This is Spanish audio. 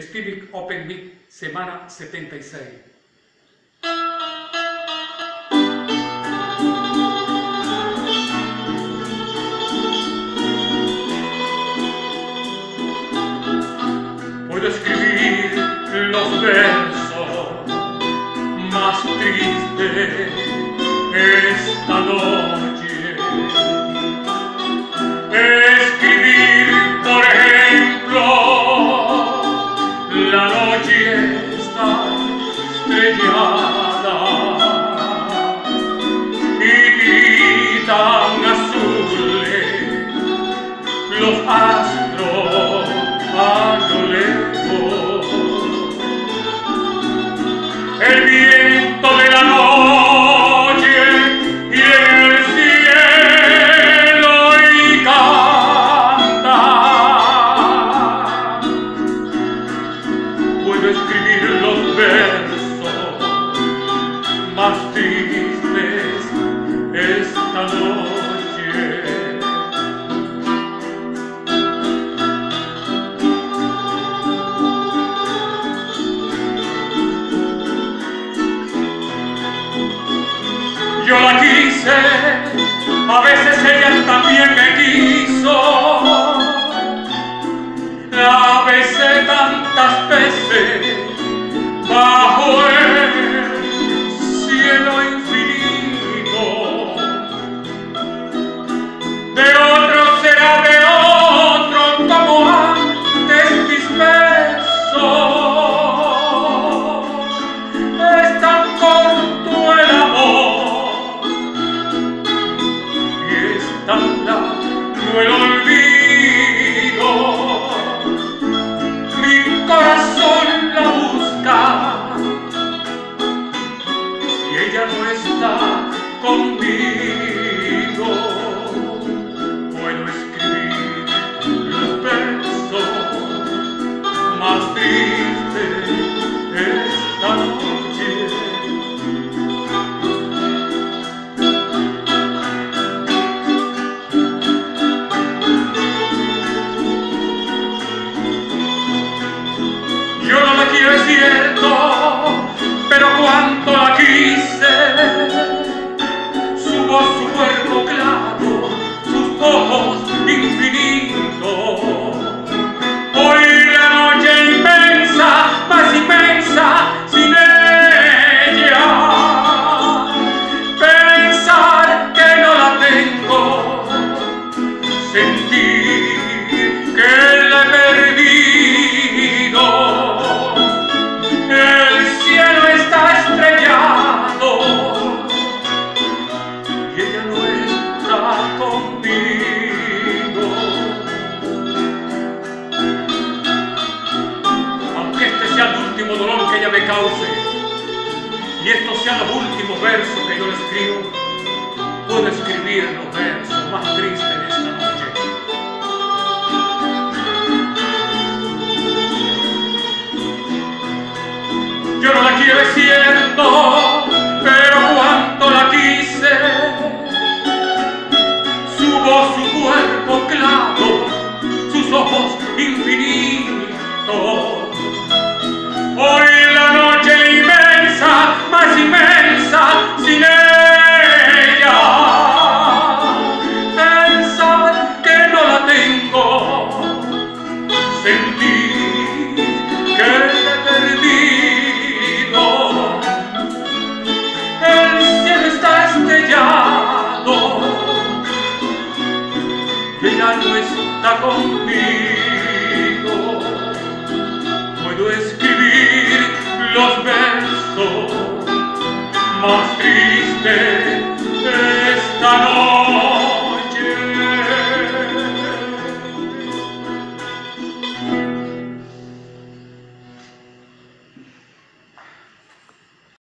Steve Open Mic, semana 76. Puedo escribir los versos Los as yo la quise, a veces ella también cuánto la quise. me cauce. Y estos sean los últimos versos que yo le escribo. Puedo escribir los versos más tristes está comigo.